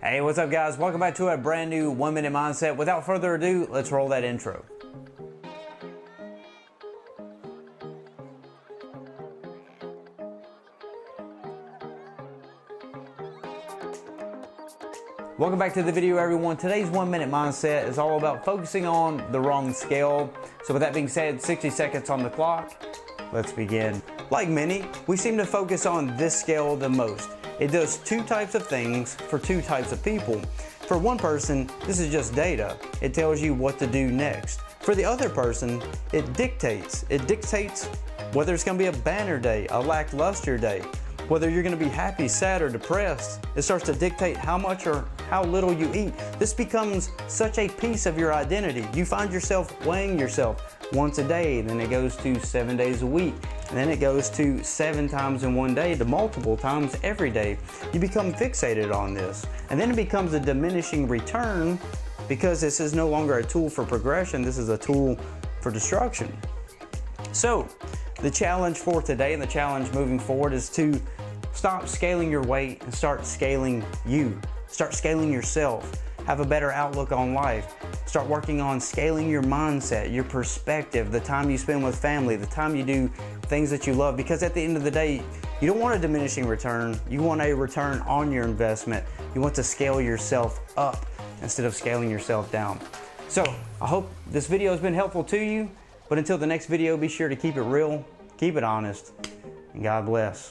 Hey, what's up, guys? Welcome back to a brand new one minute mindset. Without further ado, let's roll that intro. Welcome back to the video, everyone. Today's one minute mindset is all about focusing on the wrong scale. So, with that being said, 60 seconds on the clock. Let's begin. Like many, we seem to focus on this scale the most. It does two types of things for two types of people. For one person, this is just data. It tells you what to do next. For the other person, it dictates. It dictates whether it's gonna be a banner day, a lackluster day, whether you're gonna be happy, sad, or depressed. It starts to dictate how much or how little you eat. This becomes such a piece of your identity. You find yourself weighing yourself once a day, then it goes to seven days a week, and then it goes to seven times in one day to multiple times every day. You become fixated on this, and then it becomes a diminishing return because this is no longer a tool for progression, this is a tool for destruction. So, the challenge for today and the challenge moving forward is to stop scaling your weight and start scaling you. Start scaling yourself. Have a better outlook on life. Start working on scaling your mindset, your perspective, the time you spend with family, the time you do things that you love. Because at the end of the day, you don't want a diminishing return. You want a return on your investment. You want to scale yourself up instead of scaling yourself down. So I hope this video has been helpful to you. But until the next video, be sure to keep it real, keep it honest, and God bless.